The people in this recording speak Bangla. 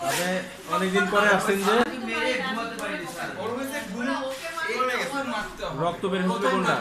আপনি অনেকদিন পরে আসছেন যে রক্ত বের হচ্ছে কোনটা?